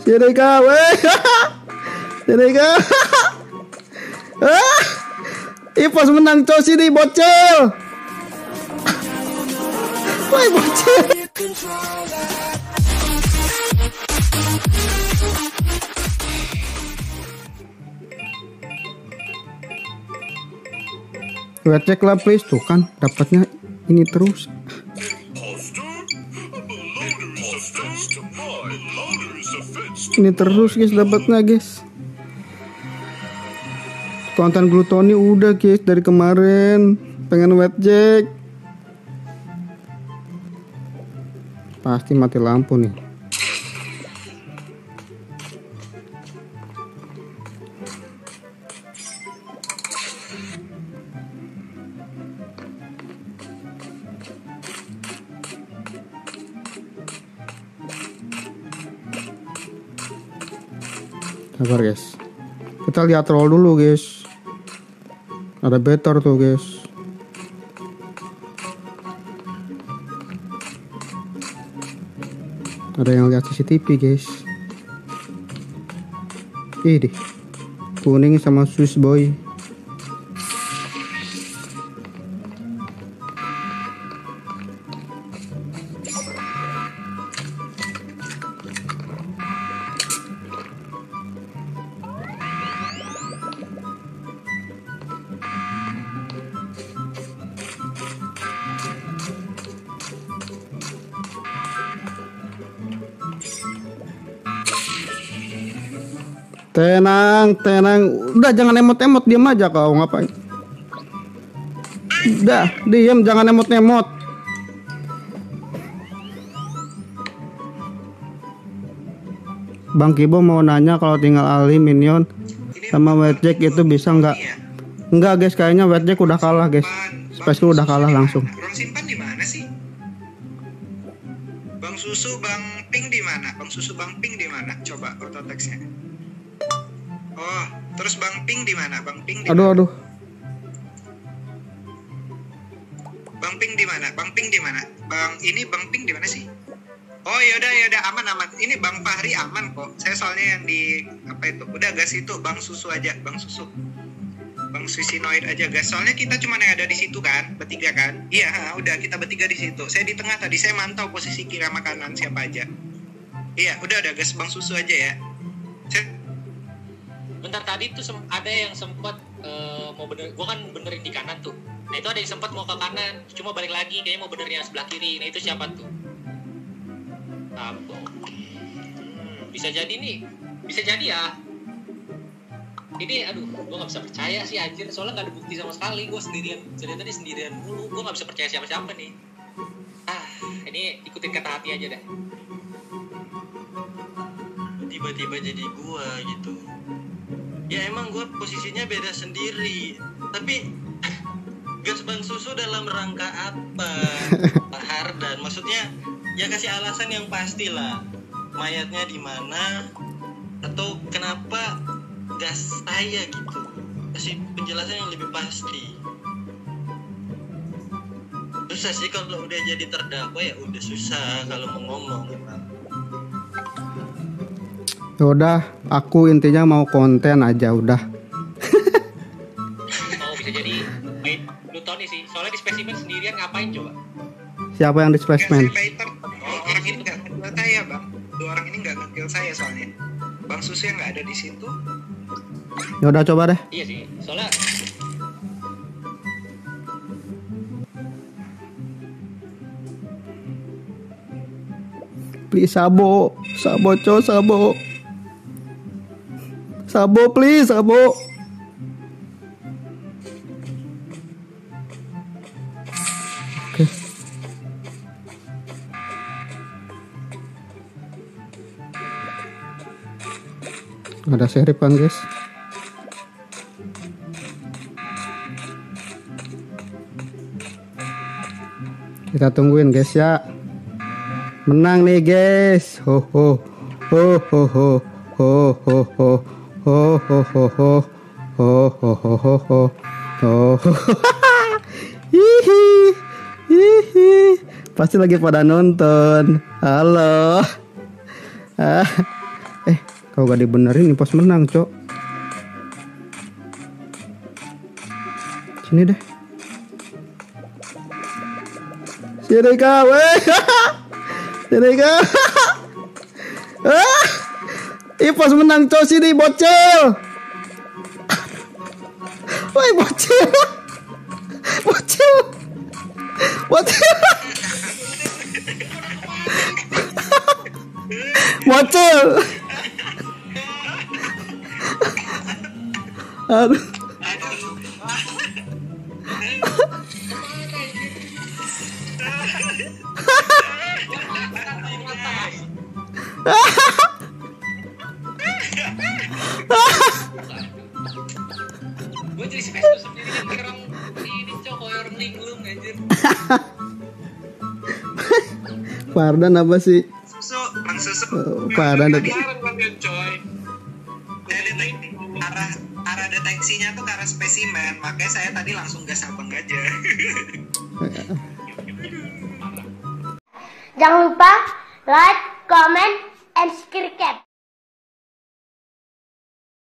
Sini kau, eh. Sini kau. Ah! Ipos menang coy sini bocil. Woi bocil. Gue cek lah please tuh kan dapatnya ini terus. Ini terus guys dapatnya guys. Konten glutoni udah guys dari kemarin. Pengen wet jack. Pasti mati lampu nih. Sabar guys. Kita lihat roll dulu guys. Ada better tuh guys. Ada yang lihat CCTV guys. Deh. Kuning sama Swiss boy. Tenang, tenang. Udah jangan emot-emot, diam aja kau ngapain. Udah, diam jangan emot-emot. Bang Kibo mau nanya kalau tinggal Ali Minion sama Wetjack itu bisa nggak? Nggak guys, kayaknya Wetjack udah kalah guys. Space udah kalah langsung. Simpan di mana sih? Bang Susu, Bang Ping di mana? Bang Susu, Bang Ping di mana? Coba auto teksnya. Oh, terus Bang Ping di mana? Bang Ping di Aduh aduh. Bang Ping di mana? Bang Ping di mana? Bang ini Bang Ping di mana sih? Oh yaudah yaudah aman aman. Ini Bang Fahri aman kok. Saya soalnya yang di apa itu? Udah gas itu Bang Susu aja, Bang Susu. Bang Suisinoid aja gas. Soalnya kita cuma yang ada di situ kan, bertiga kan? Iya, udah kita bertiga di situ. Saya di tengah tadi saya mantau posisi kiri sama kanan siapa aja. Iya, udah ada gas Bang Susu aja ya. Saya bentar tadi tuh ada yang sempat eh, mau bener gua kan benerin di kanan tuh. Nah itu ada yang sempat mau ke kanan cuma balik lagi kayaknya mau benerin yang sebelah kiri. Nah itu siapa tuh? Tabung. Hmm, bisa jadi nih. Bisa jadi ya. Ini aduh gua nggak bisa percaya sih anjir. Soalnya nggak ada bukti sama sekali. Gua sendirian cerita tadi sendirian mulu. Gua nggak bisa percaya siapa siapa nih. Ah ini ikutin kata hati aja deh. Tiba-tiba jadi gua gitu ya emang gua posisinya beda sendiri. Tapi gas bang susu dalam rangka apa? Pak Hardan maksudnya ya kasih alasan yang pasti lah. Mayatnya di mana atau kenapa gas saya gitu. Kasih penjelasan yang lebih pasti. Susah sih kalau udah jadi terdakwa ya udah susah kalau mau ngomong. Ya udah, aku intinya mau konten aja udah. oh bisa jadi tau nih sih soalnya di spesimen sendirian ngapain coba Siapa yang di Spaceman? Fighter, orang ini nggak ngekill saya bang. Dua orang ini nggak ngekill saya soalnya. Bang Susu yang nggak ada di situ. Ya udah coba deh. iya sih soalnya Please Sabo, Sabo co, Sabo. Sabo please, Sabo. Ada serif kan guys? Kita tungguin guys ya. Menang nih guys. Ho ho ho ho ho ho ho ho Pasti lagi pada nonton. Halo. Ah, eh, kalau gak dibenerin nih pos menang, Cok. Sini deh. Sini kau, eh. Sini kau. Ah, ih pos menang, Cok. Sini, bocil. Woi, bocil. Bocil. Bocil. Bocil. Aduh. gue Fardan apa sih? Susu, bang susu. Oh, Fardan Tadi arah arah deteksinya tuh ke arah spesimen, makanya saya tadi langsung gas abang aja. Jangan lupa like, comment, and subscribe.